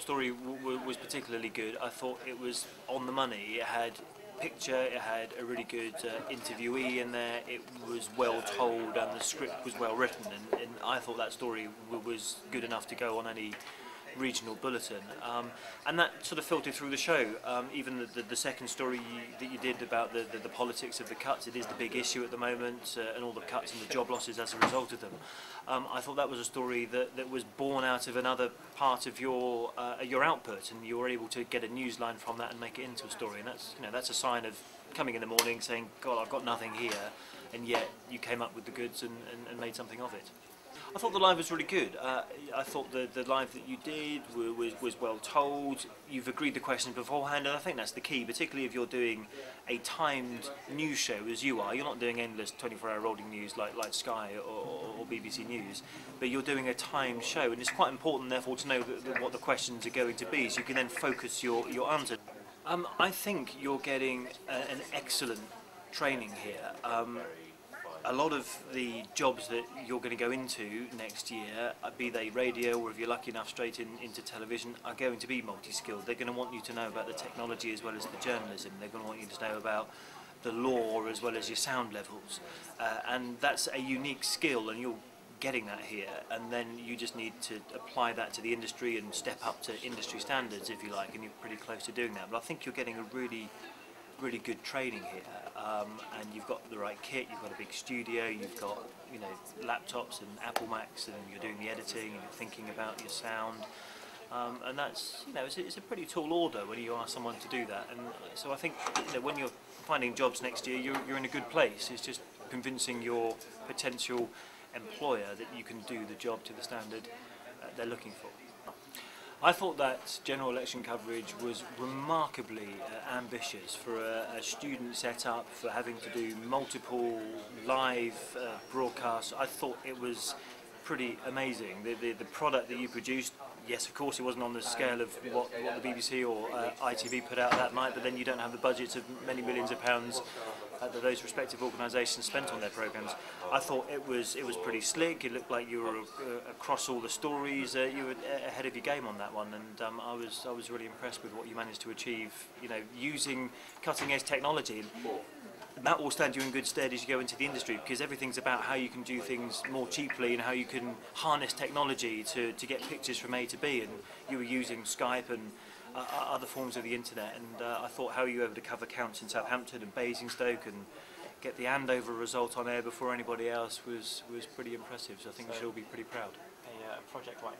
story was particularly good. I thought it was on the money. It had picture, it had a really good uh, interviewee in there, it was well told and the script was well written and, and I thought that story was good enough to go on any regional bulletin. Um, and that sort of filtered through the show. Um, even the, the, the second story you, that you did about the, the, the politics of the cuts, it is the big issue at the moment, uh, and all the cuts and the job losses as a result of them. Um, I thought that was a story that, that was born out of another part of your uh, your output, and you were able to get a news line from that and make it into a story. And that's you know that's a sign of coming in the morning saying, God, I've got nothing here, and yet you came up with the goods and, and, and made something of it. I thought the live was really good. Uh, I thought the, the live that you did was, was well told. You've agreed the questions beforehand, and I think that's the key, particularly if you're doing a timed news show as you are. You're not doing endless 24-hour rolling news like, like Sky or, or, BBC News, but you're doing a timed show, and it's quite important, therefore, to know what the questions are going to be, so you can then focus your, your answer. Um, I think you're getting a, an excellent training here. Um, a lot of the jobs that you're going to go into next year, uh, be they radio or if you're lucky enough straight in, into television, are going to be multi-skilled. They're going to want you to know about the technology as well as the journalism. They're going to want you to know about the law as well as your sound levels. Uh, and that's a unique skill and you're getting that here and then you just need to apply that to the industry and step up to industry standards if you like and you're pretty close to doing that. But I think you're getting a really really good training here um, and you've got the right kit, you've got a big studio, you've got you know laptops and Apple Macs and you're doing the editing and you're thinking about your sound. Um, and that's you know it's a, it's a pretty tall order when you ask someone to do that. And so I think you know when you're finding jobs next year you're, you're in a good place. It's just convincing your potential employer that you can do the job to the standard uh, they're looking for. I thought that general election coverage was remarkably uh, ambitious for a, a student setup, for having to do multiple live uh, broadcasts. I thought it was pretty amazing. The, the, the product that you produced, yes, of course, it wasn't on the scale of what, what the BBC or uh, ITV put out that night, but then you don't have the budgets of many millions of pounds that those respective organisations spent on their programmes. I thought it was it was pretty slick. It looked like you were uh, across all the stories. Uh, you were uh, ahead of your game on that one, and um, I was I was really impressed with what you managed to achieve. You know, using cutting edge technology. And that will stand you in good stead as you go into the industry because everything's about how you can do things more cheaply and how you can harness technology to, to get pictures from A to B. And you were using Skype and uh, other forms of the internet. And uh, I thought, how are you able to cover counts in Southampton and Basingstoke and get the Andover result on air before anybody else was was pretty impressive. So I think so she'll be pretty proud. A, uh, project like